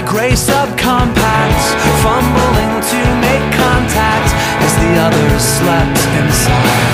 my gray subcompact Fumbling to make contact As the others slept inside.